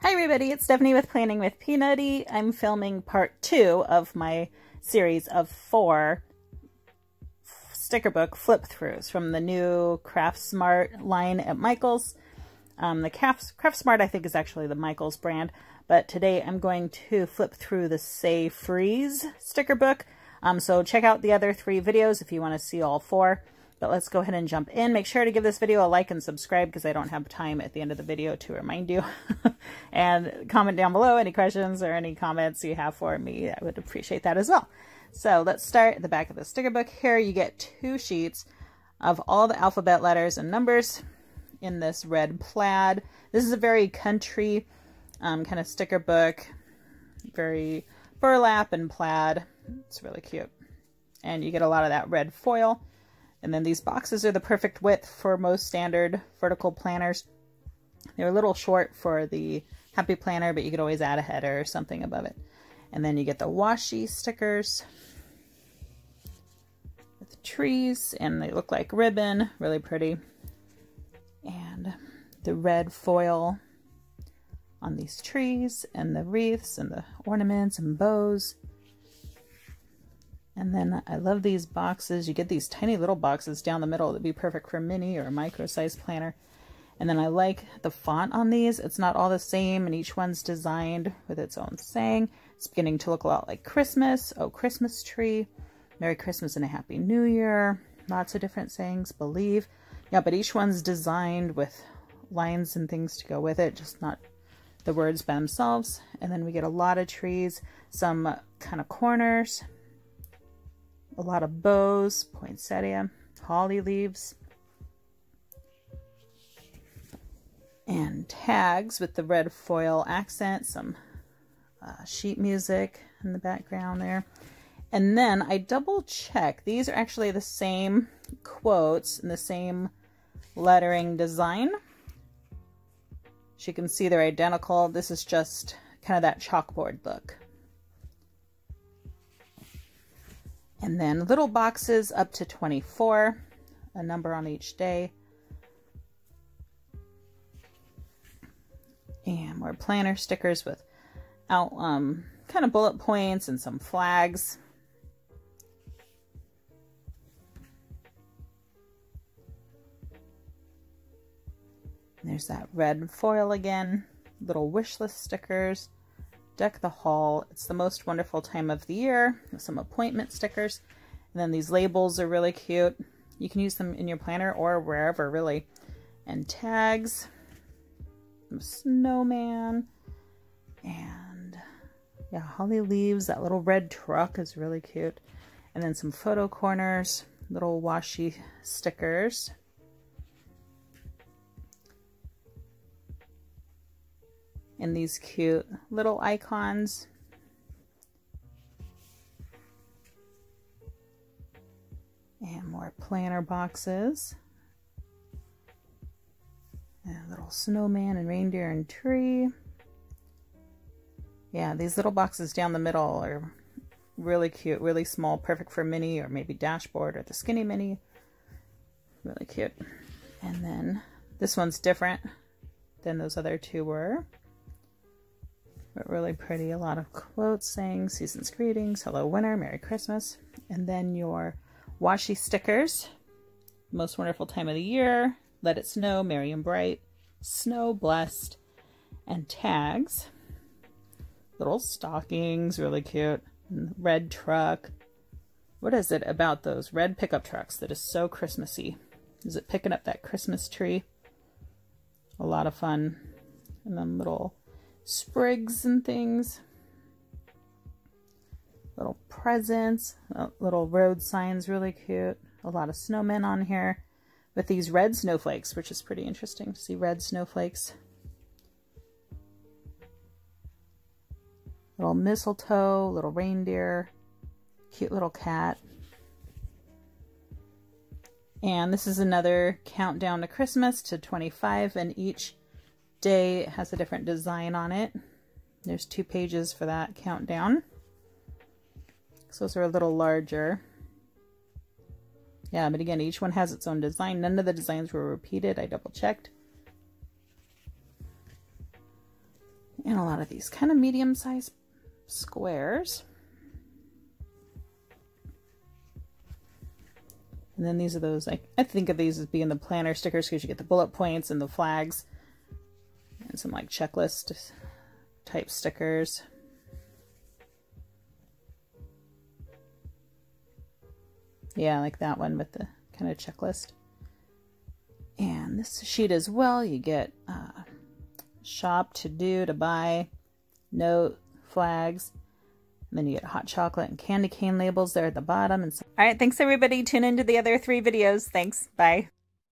Hi everybody, it's Stephanie with Planning with Peanutty. I'm filming part two of my series of four sticker book flip throughs from the new Craft Smart line at Michaels. Um, the Craft, Craft Smart I think is actually the Michaels brand, but today I'm going to flip through the Say Freeze sticker book. Um, so check out the other three videos if you want to see all four. But let's go ahead and jump in. Make sure to give this video a like and subscribe because I don't have time at the end of the video to remind you. and comment down below any questions or any comments you have for me. I would appreciate that as well. So let's start at the back of the sticker book. Here you get two sheets of all the alphabet letters and numbers in this red plaid. This is a very country um, kind of sticker book. Very burlap and plaid. It's really cute. And you get a lot of that red foil. And then these boxes are the perfect width for most standard vertical planners. They're a little short for the Happy Planner, but you could always add a header or something above it. And then you get the washi stickers with trees, and they look like ribbon, really pretty. And the red foil on these trees, and the wreaths, and the ornaments, and bows. And then I love these boxes. You get these tiny little boxes down the middle that'd be perfect for mini or micro size planner. And then I like the font on these. It's not all the same and each one's designed with its own saying. It's beginning to look a lot like Christmas. Oh, Christmas tree. Merry Christmas and a Happy New Year. Lots of different sayings. Believe. Yeah, but each one's designed with lines and things to go with it. Just not the words by themselves. And then we get a lot of trees. Some kind of corners a lot of bows, poinsettia, holly leaves, and tags with the red foil accent, some uh, sheet music in the background there. And then I double check. These are actually the same quotes and the same lettering design. As you can see, they're identical. This is just kind of that chalkboard look. And then little boxes up to 24, a number on each day. And more planner stickers with out um, kind of bullet points and some flags. there's that red foil again, little wish list stickers. Deck the Hall. It's the most wonderful time of the year. Some appointment stickers. And then these labels are really cute. You can use them in your planner or wherever, really. And tags. Snowman. And yeah, holly leaves. That little red truck is really cute. And then some photo corners. Little washi stickers. And these cute little icons. And more planner boxes. And a little snowman and reindeer and tree. Yeah, these little boxes down the middle are really cute, really small, perfect for mini or maybe dashboard or the skinny mini. Really cute. And then this one's different than those other two were but really pretty. A lot of quotes saying season's greetings, hello winter, Merry Christmas, and then your washi stickers. Most wonderful time of the year, let it snow, merry and bright, snow blessed, and tags. Little stockings, really cute. Red truck. What is it about those red pickup trucks that is so Christmassy? Is it picking up that Christmas tree? A lot of fun. And then little sprigs and things. Little presents, uh, little road signs, really cute. A lot of snowmen on here with these red snowflakes, which is pretty interesting to see red snowflakes. Little mistletoe, little reindeer, cute little cat. And this is another countdown to Christmas to 25, and each day has a different design on it. There's two pages for that countdown. So those are a little larger. Yeah, but again, each one has its own design. None of the designs were repeated. I double checked. And a lot of these kind of medium-sized squares. And then these are those, like, I think of these as being the planner stickers because you get the bullet points and the flags and some like checklist type stickers. Yeah, like that one with the kind of checklist. And this sheet as well, you get uh, shop to do to buy, note, flags. And then you get hot chocolate and candy cane labels there at the bottom. And so All right, thanks everybody. Tune into the other three videos. Thanks. Bye.